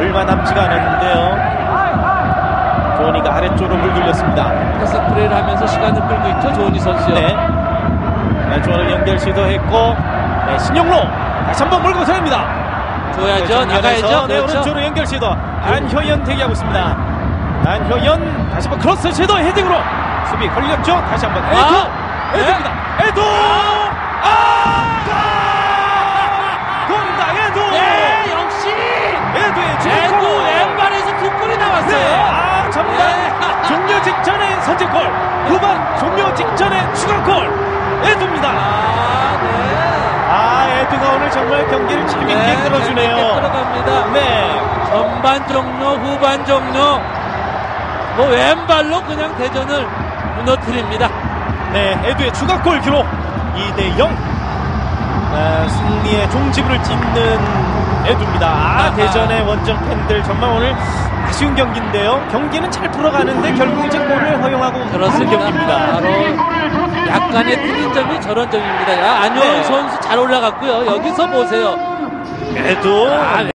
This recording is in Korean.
얼마 남지가 않았는데요. 조원희가 아래쪽으로 물 돌렸습니다. 패스 플레이를 하면서 시간을 끌고 있죠. 조원희 선수요. 네. 네, 조원희 연결 시도했고, 네, 신영록 다시 한번 몰고 들어갑니다. 줘야죠. 네, 나가야죠. 네, 그렇죠. 오른쪽으로 연결 시도. 안효연 대기하고 있습니다. 안효연 다시 한번 크로스 시도 헤딩으로 수비 걸렸죠. 다시 한번 에두 아, 네. 에두입니다. 에두 직전에 선제골, 후반 종료 직전에 추가골 에도입니다. 아, 네. 아 에도가 오늘 정말 경기를 재밌게 네, 끌어주네요. 끌어갑니다. 네. 전반 종료, 후반 종료. 뭐 왼발로 그냥 대전을 무너뜨립니다. 네, 에두의 추가골 기록 2대 0. 아, 승리의 종지부를 찍는 에두입니다. 아. 대전의 원정 팬들 정말 오늘 아쉬운 경기인데요. 경기는 잘 풀어가는데 결국 이제 골을 허용하고 그렇습니다. 경기입니다. 바로 약간의 틀린 점이 저런 점입니다. 야, 안효원 네. 선수 잘 올라갔고요. 여기서 보세요. 에두 아,